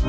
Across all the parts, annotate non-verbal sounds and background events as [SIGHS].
Hey,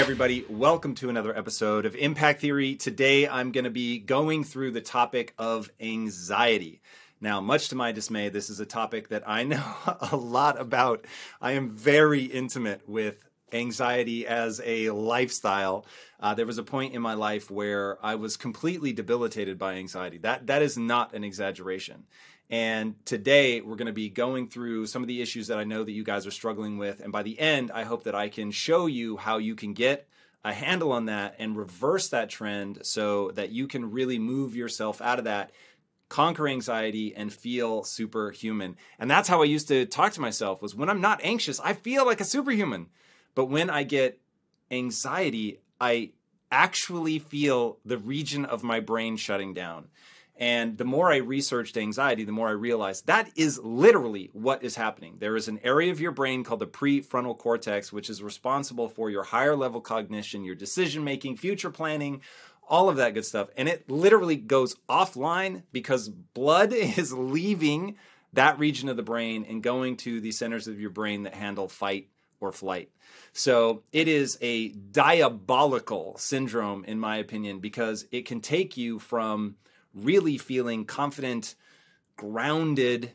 everybody, welcome to another episode of Impact Theory. Today, I'm going to be going through the topic of anxiety. Now, much to my dismay, this is a topic that I [LAUGHS] know a lot about. I am very intimate with anxiety as a lifestyle. Uh, there was a point in my life where I was completely debilitated by anxiety. That that is not an exaggeration. And today we're going to be going through some of the issues that I know that you guys are struggling with. And by the end, I hope that I can show you how you can get a handle on that and reverse that trend so that you can really move yourself out of that, conquer anxiety and feel superhuman. And that's how I used to talk to myself was when I'm not anxious, I feel like a superhuman. But when I get anxiety, I actually feel the region of my brain shutting down. And the more I researched anxiety, the more I realized that is literally what is happening. There is an area of your brain called the prefrontal cortex, which is responsible for your higher level cognition, your decision making, future planning, all of that good stuff. And it literally goes offline because blood [LAUGHS] is leaving that region of the brain and going to the centers of your brain that handle fight or flight. So it is a diabolical syndrome, in my opinion, because it can take you from really feeling confident, grounded,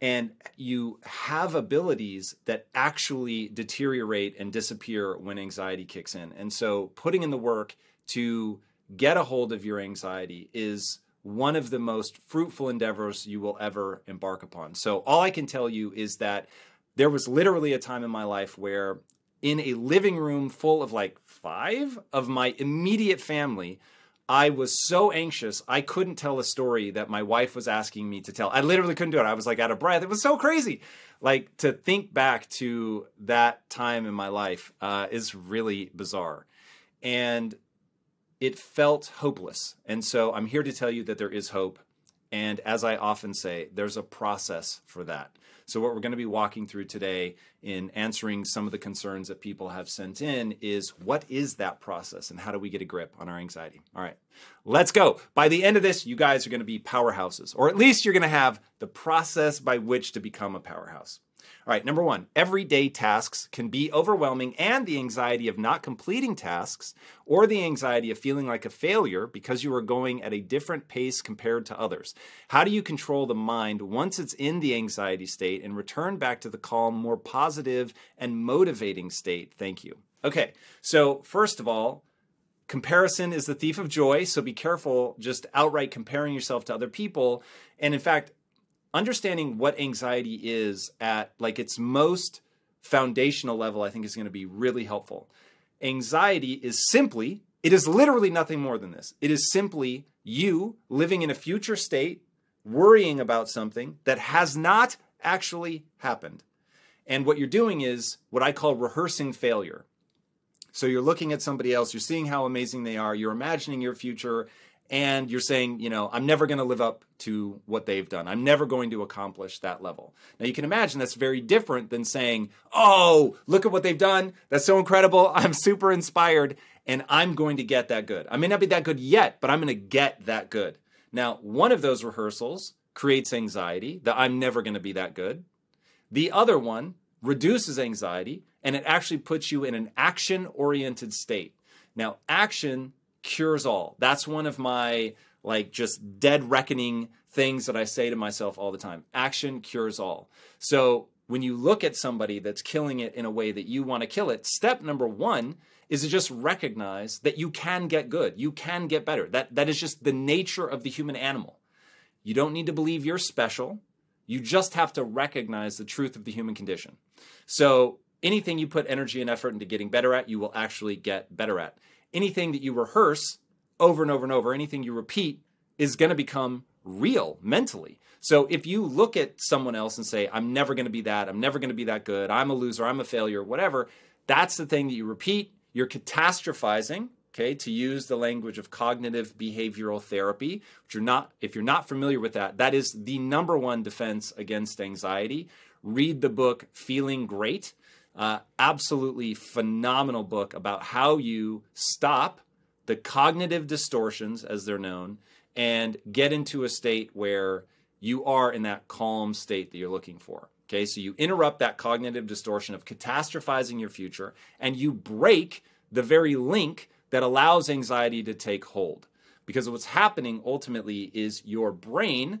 and you have abilities that actually deteriorate and disappear when anxiety kicks in. And so putting in the work to get a hold of your anxiety is one of the most fruitful endeavors you will ever embark upon. So all I can tell you is that there was literally a time in my life where in a living room full of like 5 of my immediate family I was so anxious, I couldn't tell a story that my wife was asking me to tell. I literally couldn't do it. I was like out of breath. It was so crazy. Like to think back to that time in my life uh, is really bizarre. And it felt hopeless. And so I'm here to tell you that there is hope. And as I often say, there's a process for that. So, what we're going to be walking through today in answering some of the concerns that people have sent in is what is that process and how do we get a grip on our anxiety? All right, let's go. By the end of this, you guys are going to be powerhouses, or at least you're going to have the process by which to become a powerhouse. All right, number one, everyday tasks can be overwhelming, and the anxiety of not completing tasks or the anxiety of feeling like a failure because you are going at a different pace compared to others. How do you control the mind once it's in the anxiety state and return back to the calm, more positive, and motivating state? Thank you. Okay, so first of all, comparison is the thief of joy, so be careful just outright comparing yourself to other people. And in fact, understanding what anxiety is at like its most foundational level, I think is going to be really helpful. Anxiety is simply, it is literally nothing more than this. It is simply you living in a future state, worrying about something that has not actually happened. And what you're doing is what I call rehearsing failure. So you're looking at somebody else, you're seeing how amazing they are, you're imagining your future, and you're saying, you know, I'm never going to live up to what they've done. I'm never going to accomplish that level. Now, you can imagine that's very different than saying, oh, look at what they've done. That's so incredible. [LAUGHS] I'm super inspired and I'm going to get that good. I may not be that good yet, but I'm going to get that good. Now, one of those rehearsals creates anxiety that I'm never going to be that good. The other one reduces anxiety and it actually puts you in an action oriented state. Now, action cures all. That's one of my like just dead reckoning things that I say to myself all the time. Action cures all. So when you look at somebody that's killing it in a way that you want to kill it, step number one is to just recognize that you can get good. You can get better. That that is just the nature of the human animal. You don't need to believe you're special. You just have to recognize the truth of the human condition. So anything you put energy and effort into getting better at, you will actually get better at anything that you rehearse over and over and over, anything you repeat is going to become real mentally. So if you look at someone else and say, I'm never going to be that, I'm never going to be that good, I'm a loser, I'm a failure, whatever, that's the thing that you repeat. You're catastrophizing, okay, to use the language of cognitive behavioral therapy, which you're not, if you're not familiar with that, that is the number one defense against anxiety. Read the book Feeling Great. Uh, absolutely phenomenal book about how you stop the cognitive distortions, as they're known, and get into a state where you are in that calm state that you're looking for. Okay, so you interrupt that cognitive distortion of catastrophizing your future and you break the very link that allows anxiety to take hold. Because what's happening ultimately is your brain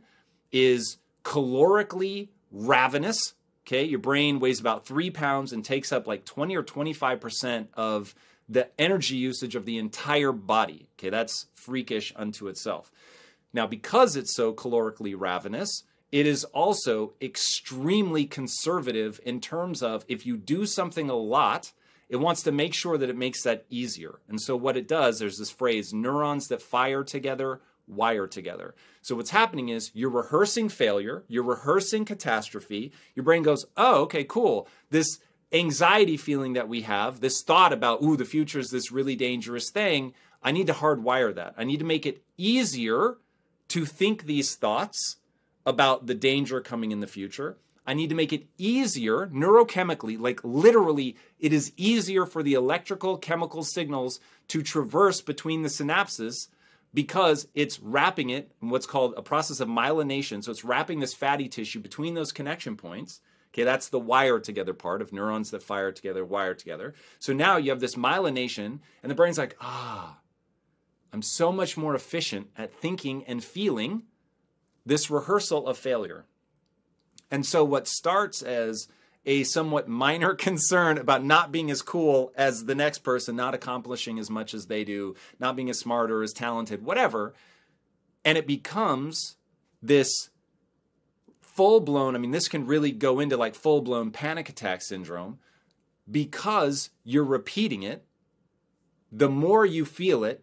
is calorically ravenous. Okay, your brain weighs about three pounds and takes up like 20 or 25% of the energy usage of the entire body. Okay, that's freakish unto itself. Now, because it's so calorically ravenous, it is also extremely conservative in terms of if you do something a lot, it wants to make sure that it makes that easier. And so, what it does, there's this phrase neurons that fire together wire together. So, what's happening is you're rehearsing failure, you're rehearsing catastrophe. Your brain goes, oh, okay, cool. This anxiety feeling that we have, this thought about, ooh, the future is this really dangerous thing, I need to hardwire that. I need to make it easier to think these thoughts about the danger coming in the future. I need to make it easier neurochemically, like literally, it is easier for the electrical chemical signals to traverse between the synapses because it's wrapping it in what's called a process of myelination. So it's wrapping this fatty tissue between those connection points. Okay, that's the wire together part of neurons that fire together, wire together. So now you have this myelination, and the brain's like, ah, I'm so much more efficient at thinking and feeling this rehearsal of failure. And so what starts as a somewhat minor [LAUGHS] concern about not being as cool as the next person, not accomplishing as much as they do, not being as smart or as talented, whatever. And it becomes this full blown, I mean, this can really go into like full blown panic attack syndrome because you're repeating it. The more you feel it,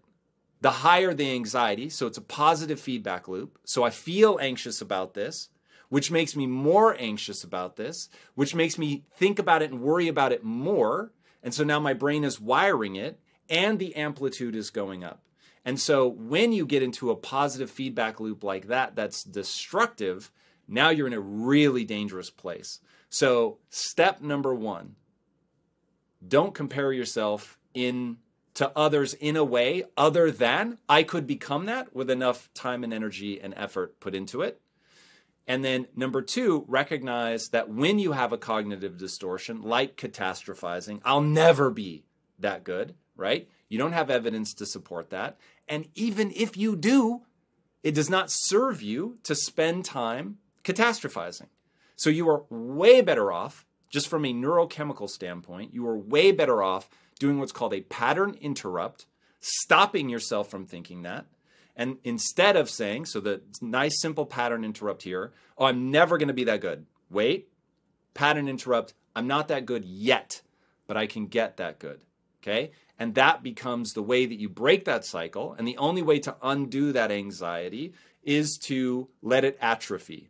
the higher the anxiety. So it's a positive feedback loop. So I feel anxious about this, which makes me more anxious about this, which makes me think about it and worry about it more. And so now my brain is wiring it and the amplitude is going up. And so when you get into a positive feedback loop like that, that's destructive, now you're in a really dangerous place. So, step number one don't compare yourself in to others in a way other than I could become that with enough time and energy and effort put into it. And then number two, recognize that when you have a cognitive distortion like catastrophizing, I'll never be that good, right? You don't have evidence to support that. And even if you do, it does not serve you to spend time catastrophizing. So you are way better off, just from a neurochemical standpoint, you are way better off doing what's called a pattern interrupt, stopping yourself from thinking that. And instead of saying, so the nice simple pattern interrupt here, oh, I'm never going to be that good. Wait, pattern interrupt, I'm not that good yet, but I can get that good. Okay? And that becomes the way that you break that cycle. And the only way to undo that anxiety is to let it atrophy.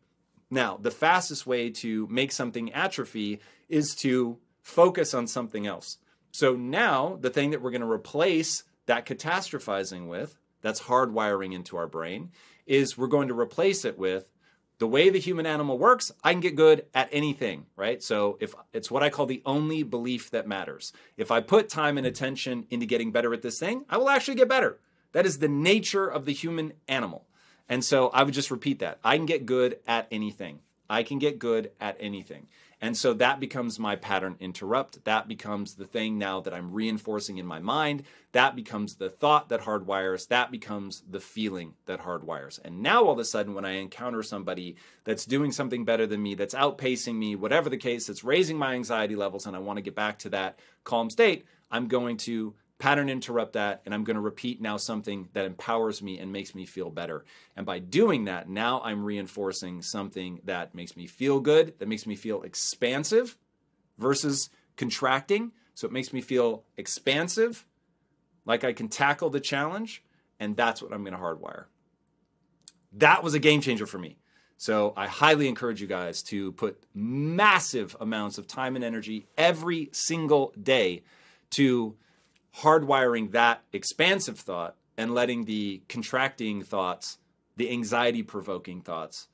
Now, the fastest way to make something atrophy is to focus on something else. So now, the thing that we're going to replace that catastrophizing with, that's hardwiring into our brain, is we're going to replace it with the way the human animal works, I can get good at anything, right? So if it's what I call the only belief that matters. If I put time and attention into getting better at this thing, I will actually get better. That is the nature of the human animal. And so I would just repeat that. I can get good at anything. I can get good at anything. And so that becomes my pattern interrupt. That becomes the thing now that I'm reinforcing in my mind. That becomes the thought that hardwires. That becomes the feeling that hardwires. And now all of a sudden, when I encounter somebody that's doing something better than me, that's outpacing me, whatever the case, that's raising my anxiety levels, and I want to get back to that calm state, I'm going to pattern interrupt that, and I'm going to repeat now something that empowers me and makes me feel better. And by doing that, now I'm reinforcing something that makes me feel good, that makes me feel expansive versus contracting. So it makes me feel expansive, like I can tackle the challenge, and that's what I'm going to hardwire. That was a game changer for me. So I highly encourage you guys to put massive amounts of time and energy every single day to hardwiring that expansive thought and letting the contracting thoughts, the anxiety provoking thoughts,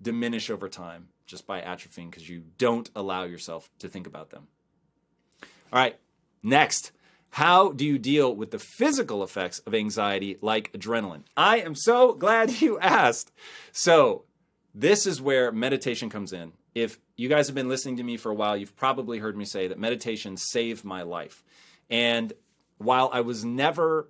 diminish over time just by atrophying because you don't allow yourself to think about them. All right, next. How do you deal with the physical effects of anxiety like adrenaline? I am so glad [LAUGHS] you asked. So, this is where meditation comes in. if you guys have been listening to me for a while, you've probably heard me say that meditation saved my life. And while I was never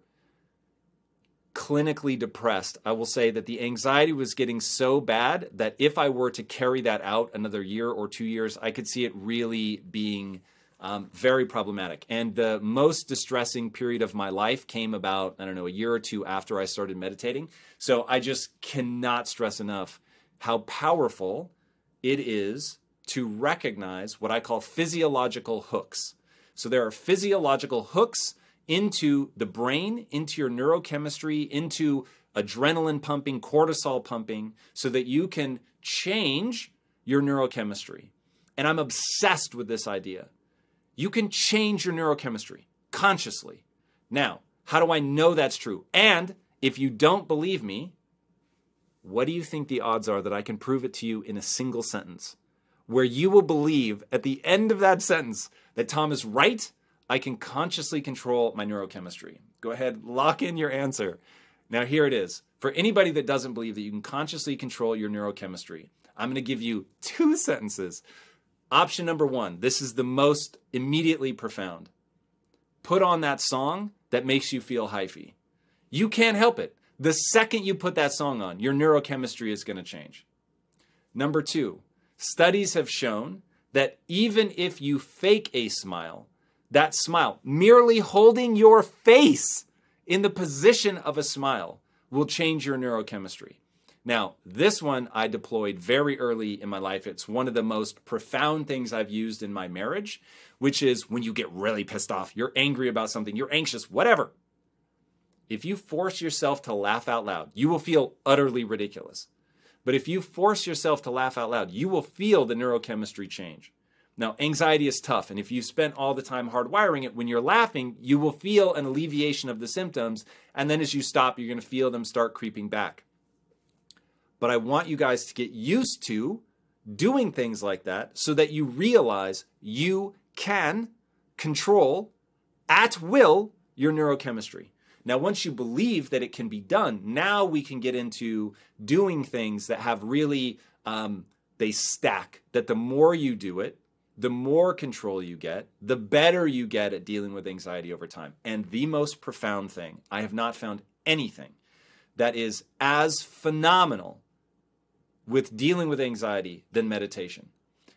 clinically depressed, I will say that the anxiety was getting so bad that if I were to carry that out another year or two years, I could see it really being um, very problematic. And the most distressing period of my life came about, I don't know, a year or two after I started meditating. So I just cannot stress enough how powerful it is to recognize what I call physiological hooks. So there are physiological hooks into the brain, into your neurochemistry, into adrenaline pumping, cortisol pumping, so that you can change your neurochemistry. And I'm obsessed with this idea. You can change your neurochemistry consciously. Now, how do I know that's true? And if you don't believe me, what do you think the odds are that I can prove it to you in a single sentence? Where you will believe at the end of that sentence that Tom is right I can consciously control my neurochemistry. Go ahead, lock in your answer. Now, here it is. For anybody that doesn't believe that you can consciously control your neurochemistry, I'm going to give you two [LAUGHS] sentences. Option number one this is the most immediately profound. Put on that song that makes you feel hyphy. You can't help it. The second you put that song on, your neurochemistry is going to change. Number two, studies have shown that even if you fake a smile, that smile, merely holding your face in the position of a smile will change your neurochemistry. Now, this one I deployed very early in my life. It's one of the most profound things I've used in my marriage, which is when you get really pissed off, you're angry about something, you're anxious, whatever. If you force yourself to laugh out loud, you will feel utterly ridiculous. But if you force yourself to laugh out loud, you will feel the neurochemistry change. Now, anxiety is tough, and if you spent all the time hardwiring it, when you're laughing, you will feel an alleviation of the symptoms, and then as you stop, you're going to feel them start creeping back. But I want you guys to get used to doing things like that so that you realize you can control at will your neurochemistry. Now, once you believe that it can be done, now we can get into doing things that have really, um, they stack, that the more you do it, the more control you get, the better you get at dealing with anxiety over time. And the most profound thing, I have not found anything that is as phenomenal with dealing with anxiety than meditation.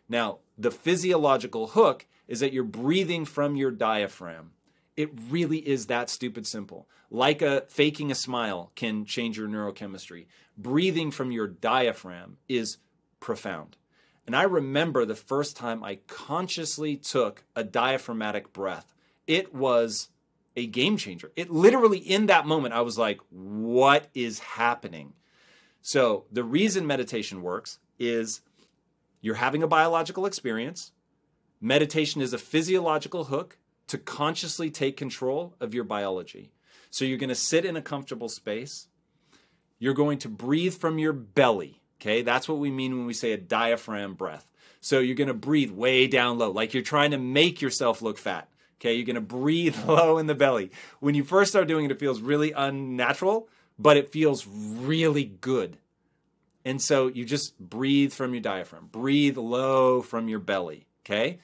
Now, the physiological hook is that you're breathing from your diaphragm. It really is that stupid simple. Like a faking a smile can change your neurochemistry. Breathing from your diaphragm is profound. And I remember the first time I consciously took a diaphragmatic breath. It was a game changer. It literally, in that moment, I was like, what is happening? So, the reason meditation works is you're having a biological experience. Meditation is a physiological hook to consciously take control of your biology. So, you're going to sit in a comfortable space. You're going to breathe from your belly. Okay, that's what we mean when we say a diaphragm breath. So you're going to breathe way down low, like you're trying to make yourself look fat. Okay, you're going to breathe [LAUGHS] low in the belly. When you first start doing it, it feels really unnatural, but it feels really good. And so you just breathe from your diaphragm, breathe low from your belly. Okay,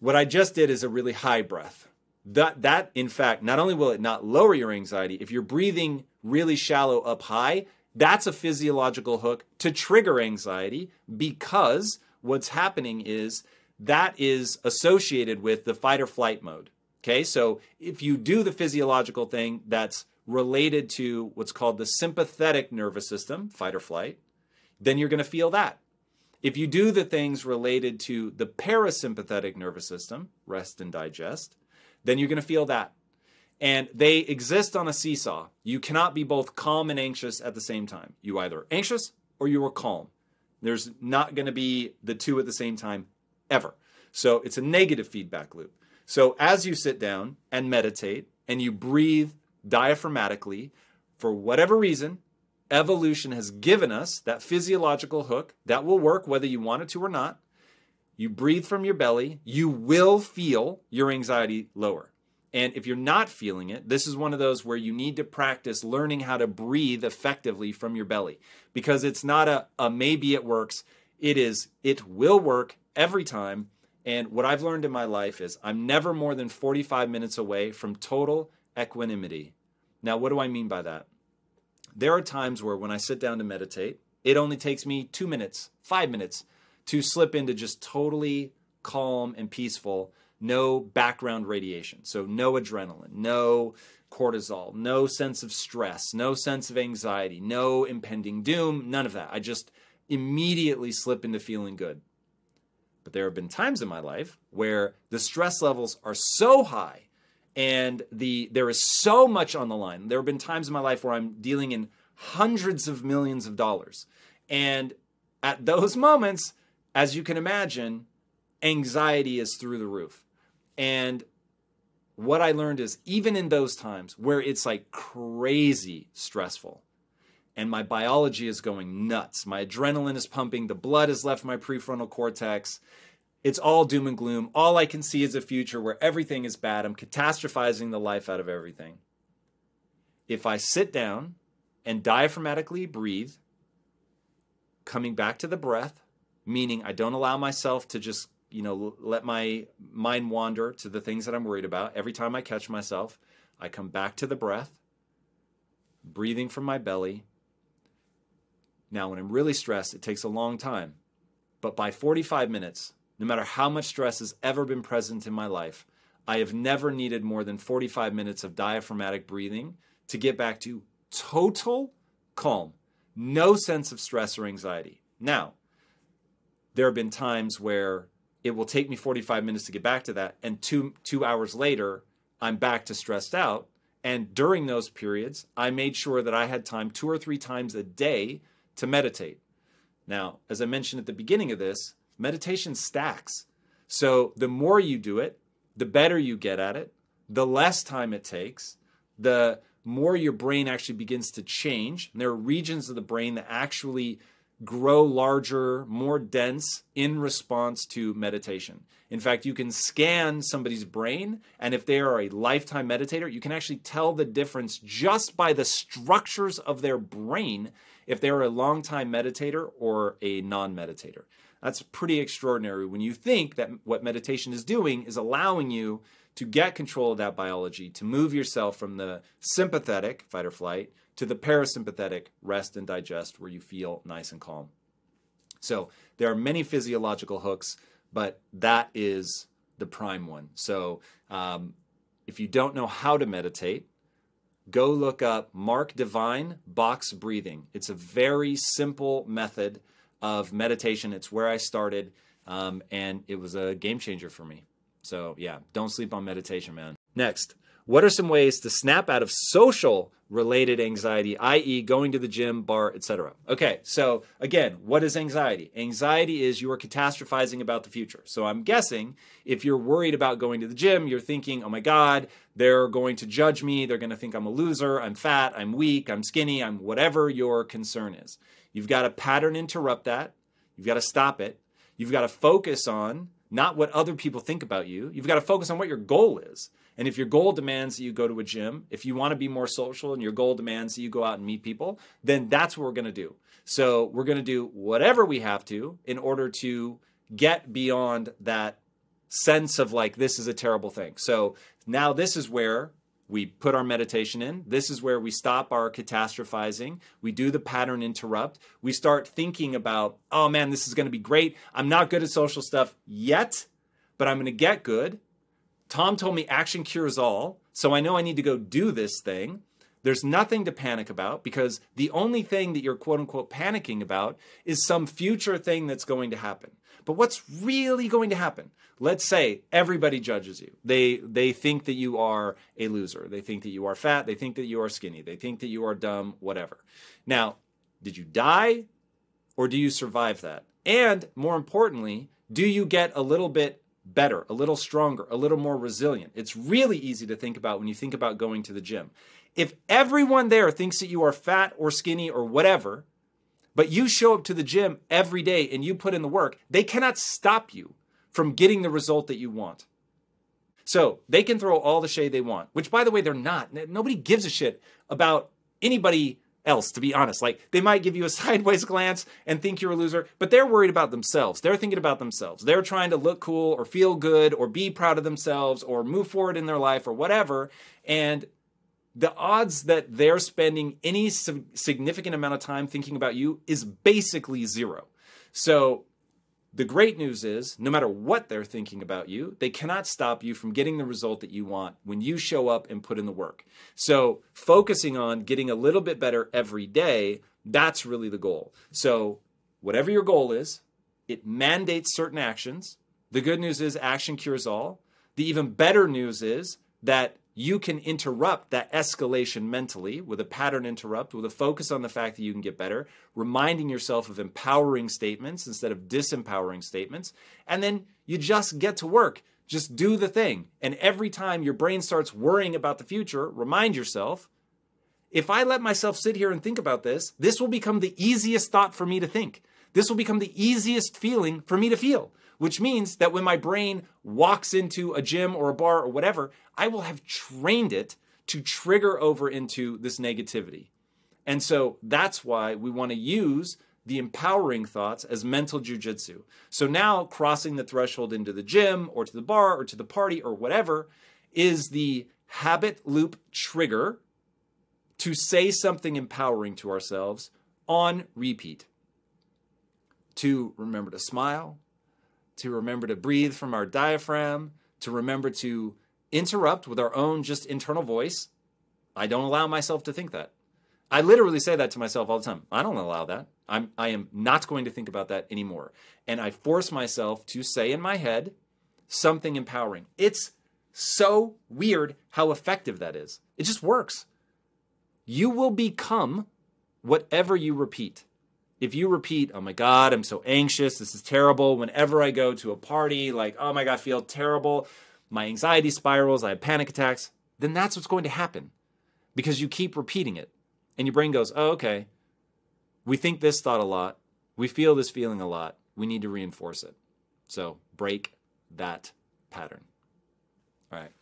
what I just did is a really high breath. That, that, in fact, not only will it not lower your anxiety, if you're breathing really shallow up high, that's a physiological hook to trigger anxiety because what's happening is that is associated with the fight or flight mode. Okay, so if you do the physiological thing that's related to what's called the sympathetic nervous system, fight or flight, then you're going to feel that. If you do the things related to the parasympathetic nervous system, rest and digest, then you're going to feel that and they exist on a seesaw. You cannot be both calm and anxious at the same time. You either anxious or you are calm. There's not going to be the two at the same time ever. So it's a negative feedback loop. So as you sit down and meditate and you breathe diaphragmatically, for whatever reason, evolution has given us that physiological hook that will work whether you want it to or not. You breathe from your belly, you will feel your anxiety lower. And if you're not feeling it, this is one of those where you need to practice learning how to breathe effectively from your belly because it's not a, a maybe it works. It is, it will work every time. And what I've learned in my life is I'm never more than 45 minutes away from total equanimity. Now, what do I mean by that? There are times where when I sit down to meditate, it only takes me two minutes, five minutes to slip into just totally calm and peaceful, no background radiation. So, no adrenaline, no cortisol, no sense of stress, no sense of anxiety, no impending doom, none of that. I just immediately slip into feeling good. But there have been times in my life where the stress levels are so high and the there is so much on the line. There have been times in my life where I'm dealing in hundreds of millions of dollars. And at those moments, as you can imagine, anxiety is through the roof. And what I learned is even in those times where it's like crazy stressful and my biology is going nuts, my adrenaline is pumping, the blood has left my prefrontal cortex. It's all doom and gloom. All I can see is a future where everything is bad. I'm catastrophizing the life out of everything. If I sit down and diaphragmatically breathe, coming back to the breath, meaning I don't allow myself to just you know, let my mind wander to the things that I'm worried about. Every time I catch myself, I come back to the breath, breathing from my belly. Now, when I'm really stressed, it takes a long time. But by 45 minutes, no matter how much stress has ever been present in my life, I have never needed more than 45 minutes of diaphragmatic breathing to get back to total calm, no sense of stress or anxiety. Now, there have been times where it will take me 45 minutes to get back to that. And two two hours later i'm back to stressed out. And during those periods i made sure that i had time two or three times a day to meditate. Now as i mentioned at the beginning of this meditation stacks. So the more you do it the better you get at it the less time it takes the more your brain actually begins to change. And there are regions of the brain that actually grow larger, more dense in response to meditation. In fact, you can scan somebody's brain, and if they are a lifetime meditator, you can actually tell the difference just by the structures of their brain if they're a long-time meditator or a non meditator. That's pretty extraordinary when you think that what meditation is doing is allowing you to get control of that biology, to move yourself from the sympathetic fight or flight to the parasympathetic rest and digest where you feel nice and calm. So there are many physiological hooks, but that is the prime one. So um, if you don't know how to meditate, go look up Mark Divine box breathing. It's a very simple method of meditation. It's where I started, um, and it was a game changer for me. So yeah, don't sleep on meditation, man. Next, what are some ways to snap out of social related anxiety, i.e., going to the gym, bar, etc.? Okay, so again, what is anxiety? Anxiety is you are catastrophizing about the future. So I'm guessing if you're worried about going to the gym, you're thinking, oh my God, they're going to judge me. They're going to think I'm a loser, I'm fat, I'm weak, I'm skinny, I'm whatever your concern is. You've got to pattern interrupt that. You've got to stop it. You've got to focus on not what other people think about you. You've got to focus on what your goal is. And if your goal demands that you go to a gym, if you want to be more social and your goal demands that you go out and meet people, then that's what we're going to do. So we're going to do whatever we have to in order to get beyond that sense of like, this is a terrible thing. So now this is where we put our meditation in. This is where we stop our catastrophizing. We do the pattern interrupt. We start thinking about, oh man, this is going to be great. I'm not good at social stuff yet, but I'm going to get good. Tom told me action cures all, so I know I need to go do this thing. There's nothing to panic about because the only thing that you're quote unquote panicking about is some future thing that's going to happen. But what's really going to happen? Let's say everybody judges you. They they think that you are a loser. They think that you are fat. They think that you are skinny. They think that you are dumb, whatever. Now, did you die or do you survive that? And more importantly, do you get a little bit better, a little stronger, a little more resilient? It's really easy to think about when you think about going to the gym. If everyone there thinks that you are fat or skinny or whatever, but you show up to the gym every day and you put in the work, they cannot stop you from getting the result that you want. So they can throw all the shade they want, which by the way, they're not. Nobody gives a shit about anybody else, to be honest. Like they might give you a [LAUGHS] sideways glance and think you're a loser, but they're worried about themselves. They're thinking about themselves. They're trying to look cool or feel good or be proud of themselves or move forward in their life or whatever. And the odds that they're spending any significant amount of time thinking about you is basically zero. So the great news is, no matter what they're thinking about you, they cannot stop you from getting the result that you want when you show up and put in the work. So, focusing on getting a little bit better every day, that's really the goal. So, whatever your goal is, it mandates certain actions. The good news is action cures all. The even better news is that you can interrupt that escalation mentally with a pattern interrupt, with a focus on the fact that you can get better, reminding yourself of empowering statements instead of disempowering statements. And then you just get to work. Just do the thing. And every time your brain starts worrying about the future, remind yourself if I let myself sit here and think about this, this will become the easiest thought for me to think. This will become the easiest feeling for me to feel which means that when my brain walks into a gym or a bar or whatever, I will have trained it to trigger over into this negativity. And so that's why we want to use the empowering thoughts as mental jujitsu. So now crossing the threshold into the gym or to the bar or to the party or whatever is the habit loop trigger to say something empowering to ourselves on repeat. To remember to smile, to remember to breathe from our diaphragm, to remember to interrupt with our own just internal voice. I don't allow myself to think that. I literally say that to myself all the time. I don't allow that. I'm I am not going to think about that anymore. And I force myself to say in my head something empowering. It's so weird how effective that is. It just works. You will become whatever you repeat if you repeat, oh my God, I'm so anxious, this is terrible, whenever I go to a party, like, oh my God, I feel terrible, my anxiety spirals, I have panic attacks, then that's what's going to happen because you keep repeating it. And your brain goes, oh, okay, we think this thought a lot, we feel this feeling a lot, we need to reinforce it. So break that pattern. All right.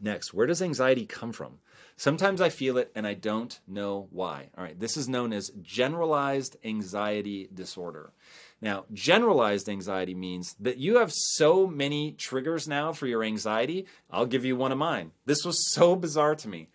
Next, where does anxiety come from? Sometimes I feel it and I don't know why. All right, this is known as generalized anxiety disorder. Now, generalized anxiety means that you have so many triggers now for your anxiety. I'll give you one of mine. This was so bizarre to me.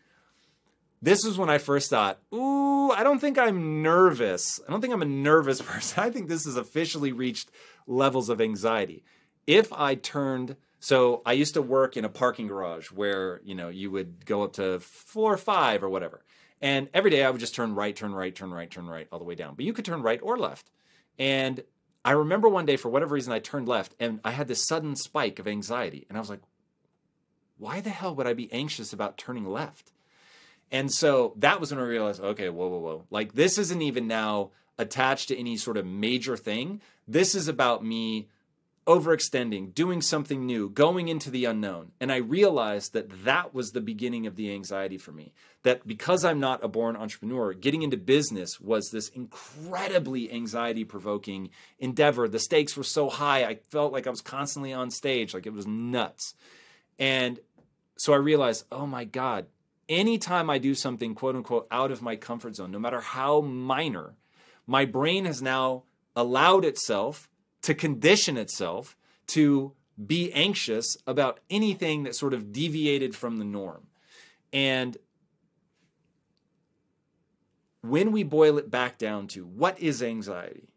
This was when I first thought, ooh, I don't think I'm nervous. I don't think I'm a nervous [LAUGHS] person. I think this has officially reached levels of anxiety. If I turned so I used to work in a parking garage where, you know, you would go up to floor five or whatever. And every day I would just turn right, turn right, turn right, turn right all the way down. But you could turn right or left. And I remember one day, for whatever reason, I turned left and I had this sudden spike of anxiety. And I was like, why the hell would I be anxious about turning left? And so that was when I realized, okay, whoa, whoa, whoa. Like this isn't even now attached to any sort of major thing. This is about me overextending, doing something new, going into the unknown. And I realized that that was the beginning of the anxiety for me. That because I'm not a born entrepreneur, getting into business was this incredibly anxiety provoking endeavor. The stakes were so high, I felt like I was constantly on stage, like it was nuts. And so I realized, oh my God, anytime I do something quote unquote out of my comfort zone, no matter how minor, my brain has now allowed itself to condition itself to be anxious about anything that sort of deviated from the norm. And when we boil it back down to what is anxiety?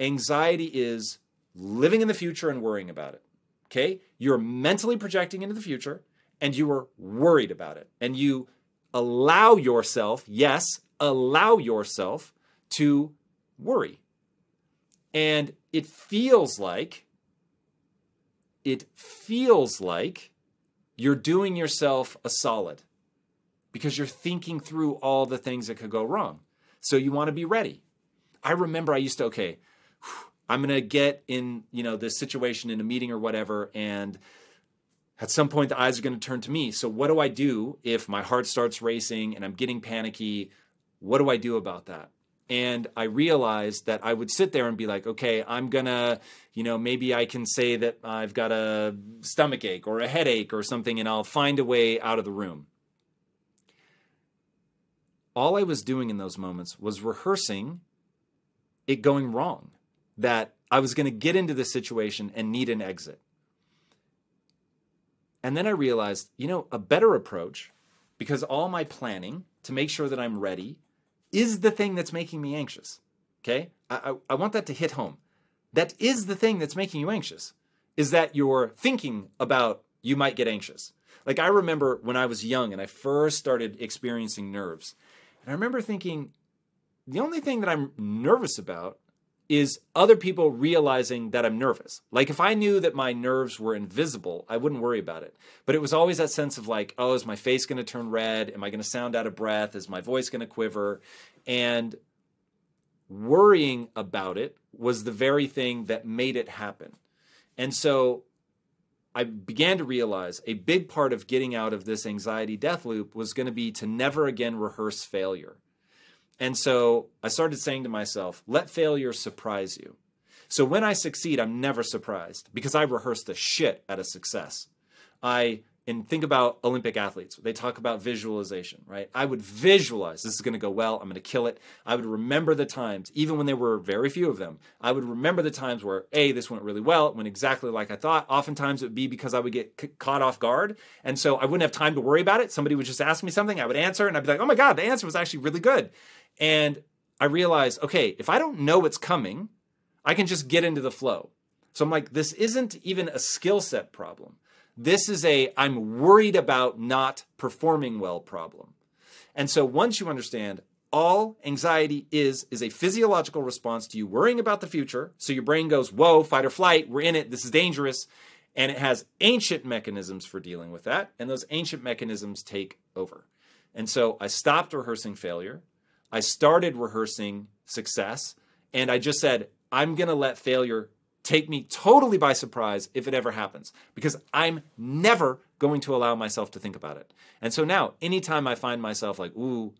Anxiety is living in the future and worrying about it. Okay? You're mentally projecting into the future and you are worried about it. And you allow yourself, yes, allow yourself to worry. And it feels like, it feels like you're doing yourself a solid because you're thinking through all the things that could go wrong. So you want to be ready. I remember I used to, okay, [SIGHS] I'm going to get in, you know, this situation in a meeting or whatever, and at some point the eyes are going to turn to me. So what do I do if my heart starts racing and I'm getting panicky? What do I do about that? And I realized that I would sit there and be like, okay, I'm gonna, you know, maybe I can say that I've got a stomach ache or a headache or something, and I'll find a way out of the room. all I was doing in those moments was rehearsing it going wrong, that I was going to get into the situation and need an exit. And then I realized, you know, a better approach, because all my planning to make sure that I'm ready is the thing that's making me anxious. Okay? I, I, I, want that to hit home. That is the thing that's making you anxious, is that you're thinking about you might get anxious. Like I remember when I was young and I first started experiencing nerves. And I remember thinking, the only thing that I'm nervous about is other people realizing that I'm nervous. Like if I knew that my nerves were invisible, I wouldn't worry about it. But it was always that sense of like, oh, is my face going to turn red? Am I going to sound out of breath? Is my voice going to quiver? And worrying about it was the very thing that made it happen. And so I began to realize a big part of getting out of this anxiety death loop was going to be to never again rehearse failure. And so I started saying to myself, let failure surprise you. So when I succeed, I'm never surprised because I rehearsed the shit out of success. I and think about Olympic athletes. They talk about visualization, right? I would visualize this is going to go well. I'm going to kill it. I would remember the times, even when there were very few of them. I would remember the times where, A, this went really well, it went exactly like I thought. Oftentimes it would be because I would get c- caught off guard. And so I wouldn't have time to worry about it. Somebody would just ask me something, I would answer, and I'd be like, oh my God, the answer was actually really good. And I realized, okay, if I don't know what's coming, I can just get into the flow. So I'm like, this isn't even a skill set problem. This is a I'm worried about not performing well problem. And so once you understand all anxiety is is a physiological response to you worrying about the future. So your brain goes, "Whoa, fight or flight, we're in it. This is dangerous." And it has ancient mechanisms for dealing with that, and those ancient mechanisms take over. And so I stopped rehearsing failure. I started rehearsing success, and I just said, "I'm going to let failure take me totally by surprise if it ever happens because I'm never going to allow myself to think about it. And so now, anytime I find myself like, ooh,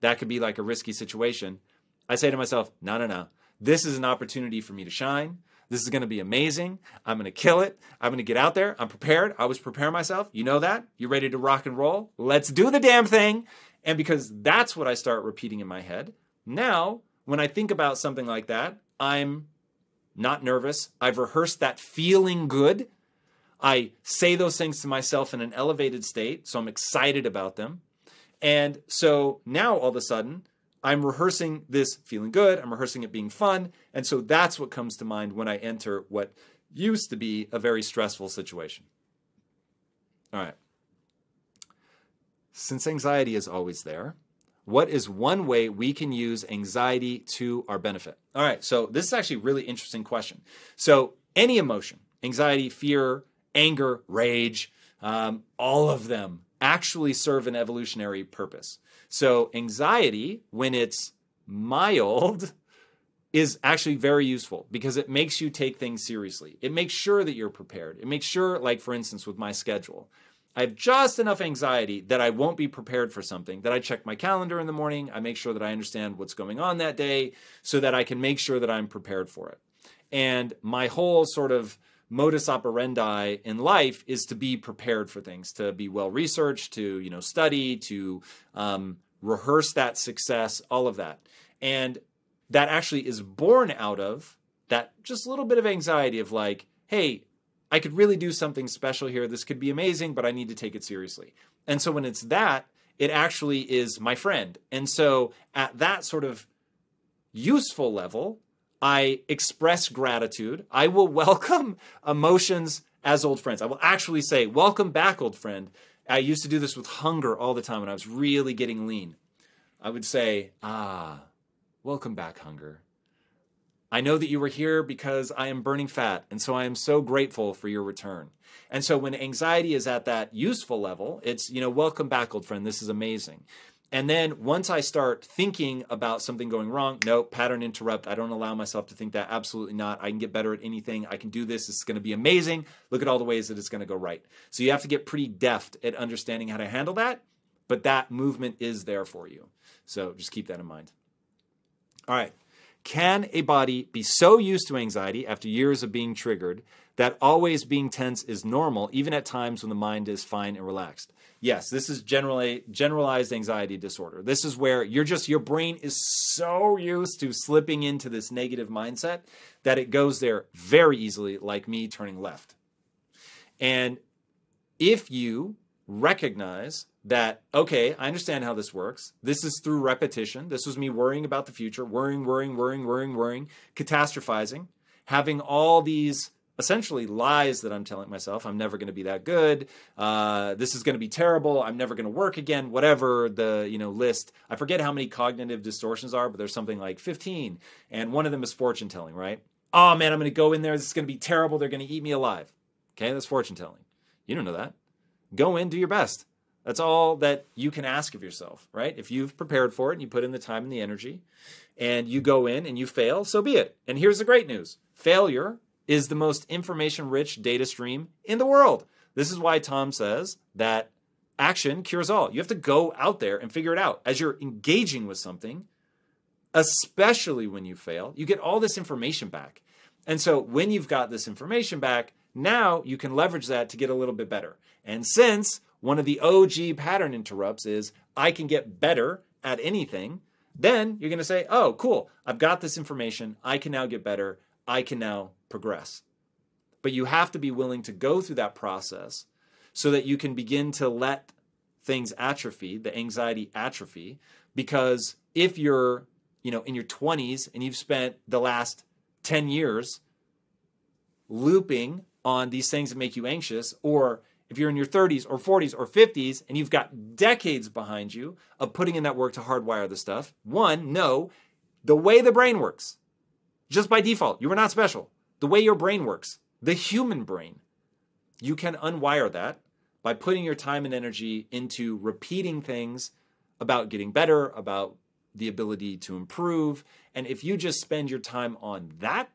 that could be like a risky situation, I say to myself, no, no, no. This is an opportunity for me to shine. This is going to be amazing. I'm going to kill it. I'm going to get out there. I'm prepared. I was preparing myself. You know that? You're ready to rock and roll? Let's do the damn thing. And because that's what I start repeating in my head, now when I think about something like that, I'm not nervous. I've rehearsed that feeling good. I say those things to myself in an elevated state, so I'm excited about them. And so now all of a sudden, I'm rehearsing this feeling good, I'm rehearsing it being fun, and so that's what comes to mind when I enter what used to be a very stressful situation. All right. Since anxiety is always there, what is one way we can use anxiety to our benefit? All right, so this is actually a really interesting question. So, any emotion, anxiety, fear, anger, rage, um, all of them actually serve an evolutionary purpose. So, anxiety, when it's mild, is actually very useful because it makes you take things seriously. It makes sure that you're prepared. It makes sure, like for instance, with my schedule, I have just enough anxiety that I won't be prepared for something, that I check my calendar in the morning, I make sure that I understand what's going on that day so that I can make sure that I'm prepared for it. And my whole sort of modus operandi in life is to be prepared for things, to be well researched, to you know study, to um, rehearse that success, all of that. And that actually is born out of that just little bit of anxiety of like, hey, I could really do something special here. This could be amazing, but I need to take it seriously. And so when it's that, it actually is my friend. And so at that sort of useful level, I express gratitude. I will [LAUGHS] welcome emotions as old friends. I will actually say, Welcome back, old friend. I used to do this with hunger all the time when I was really getting lean. I would say, Ah, welcome back, hunger. I know that you were here because I am burning fat, and so I am so grateful for your return. And so when anxiety is at that useful level, it's, you know, welcome back, old friend. This is amazing. And then once I start thinking about something going wrong, no, pattern interrupt. I don't allow myself to think that. Absolutely not. I can get better at anything. I can do this. It's going to be amazing. Look at all the ways that it's going to go right. So you have to get pretty deft at understanding how to handle that, but that movement is there for you. So just keep that in mind. All right. Can a body be so used to anxiety after years of being triggered that always being tense is normal, even at times when the mind is fine and relaxed. Yes, this is generally generalized anxiety disorder. This is where you're just your brain is so used to slipping into this negative mindset that it goes there very easily, like me turning left. And if you recognize that, okay, I understand how this works. This is through repetition. This was me worrying about the future, worrying, worrying, worrying, worrying, worrying, catastrophizing, having all these essentially lies that I'm telling myself. I'm never going to be that good. Uh, this is going to be terrible. I'm never going to work again. Whatever the you know list. I forget how many cognitive distortions are, but there's something like 15, and one of them is fortune telling. Right? Oh man, I'm going to go in there. This is going to be terrible. They're going to eat me alive. Okay, that's fortune telling. You don't know that. Go in, do your best. That's all that you can ask of yourself, right? If you've prepared for it and you put in the time and the energy and you go in and you fail, so be it. And here's the great news failure is the most information rich data stream in the world. This is why Tom says that action cures all. You have to go out there and figure it out. As you're engaging with something, especially when you fail, you get all this information back. And so when you've got this information back, now you can leverage that to get a little bit better. And since one of the OG pattern interrupts is I can get better at anything, then you're going to say, oh, cool, I've got this information. I can now get better. I can now progress. But you have to be willing to go through that process so that you can begin to let things atrophy, the anxiety atrophy, because if you're, you know, in your 20s and you've spent the last 10 years looping on these things that make you anxious or if you're in your 30s or 40s or 50s and you've got decades behind you of putting in that work to hardwire the stuff, one, no, the way the brain works, just by default, you are not special. The way your brain works, the human brain, you can unwire that by putting your time and energy into repeating things about getting better, about the ability to improve. And if you just spend your time on that,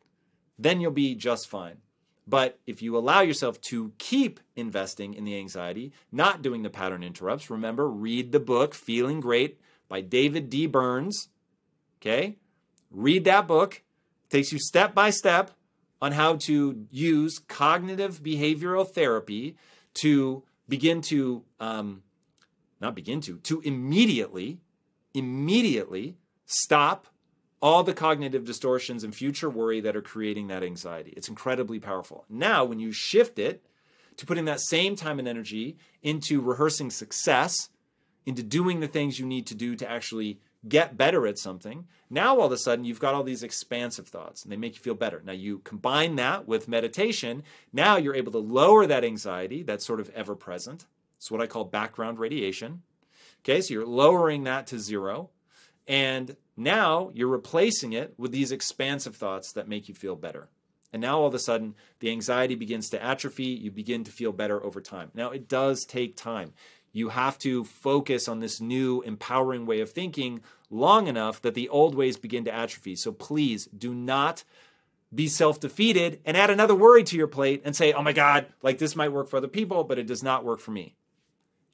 then you'll be just fine. But if you allow yourself to keep investing in the anxiety, not doing the pattern interrupts, remember, read the book Feeling Great by David D. Burns. Okay? Read that book. It takes you step by step on how to use cognitive behavioral therapy to begin to, um, not begin to, to immediately, immediately stop all the cognitive distortions and future worry that are creating that anxiety. It's incredibly powerful. Now, when you shift it to putting that same time and energy into rehearsing success, into doing the things you need to do to actually get better at something, now all of a sudden you've got all these expansive thoughts and they make you feel better. Now, you combine that with meditation, now you're able to lower that anxiety that's sort of ever present. It's what I call background radiation. Okay, so you're lowering that to zero. And now you're replacing it with these expansive thoughts that make you feel better. And now all of a sudden, the anxiety begins to atrophy. You begin to feel better over time. Now, it does take time. You have to focus on this new empowering way of thinking long enough that the old ways begin to atrophy. So please do not be self defeated and add another worry to your plate and say, oh my God, like this might work for other people, but it does not work for me.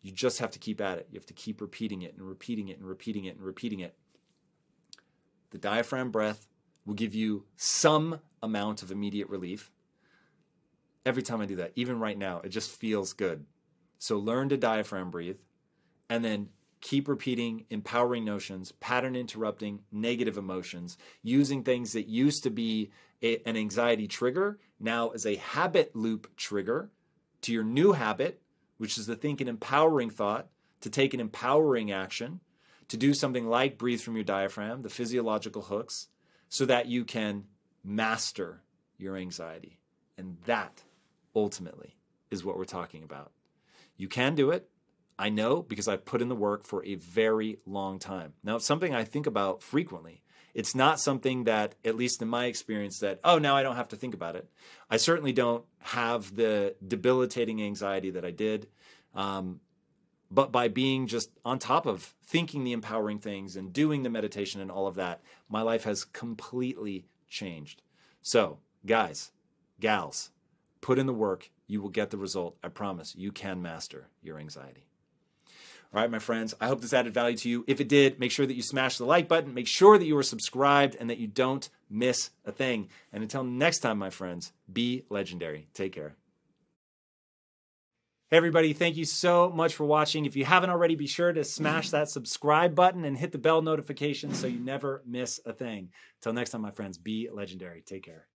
You just have to keep at it. You have to keep repeating it and repeating it and repeating it and repeating it. The diaphragm breath will give you some amount of immediate relief. Every time I do that, even right now, it just feels good. So learn to diaphragm breathe and then keep repeating empowering notions, pattern interrupting negative emotions, using things that used to be a, an anxiety trigger now as a habit loop trigger to your new habit, which is to think an empowering thought, to take an empowering action, to do something like breathe from your diaphragm, the physiological hooks, so that you can master your anxiety. And that ultimately is what we're talking about. You can do it. I know because I've put in the work for a very long time. Now, it's something I think about frequently. It's not something that, at least in my experience, that, oh, now I don't have to think about it. I certainly don't have the debilitating anxiety that I did. Um, but by being just on top of thinking the empowering things and doing the meditation and all of that, my life has completely changed. So, guys, gals, put in the work. You will get the result. I promise. You can master your anxiety. All right, my friends, I hope this added value to you. If it did, make sure that you smash the like button, make sure that you are subscribed, and that you don't miss a thing. And until next time, my friends, be legendary. Take care. Hey, everybody, thank you so much for watching. If you haven't already, be sure to smash that subscribe button and hit the bell notification so you never miss a thing. Until next time, my friends, be legendary. Take care.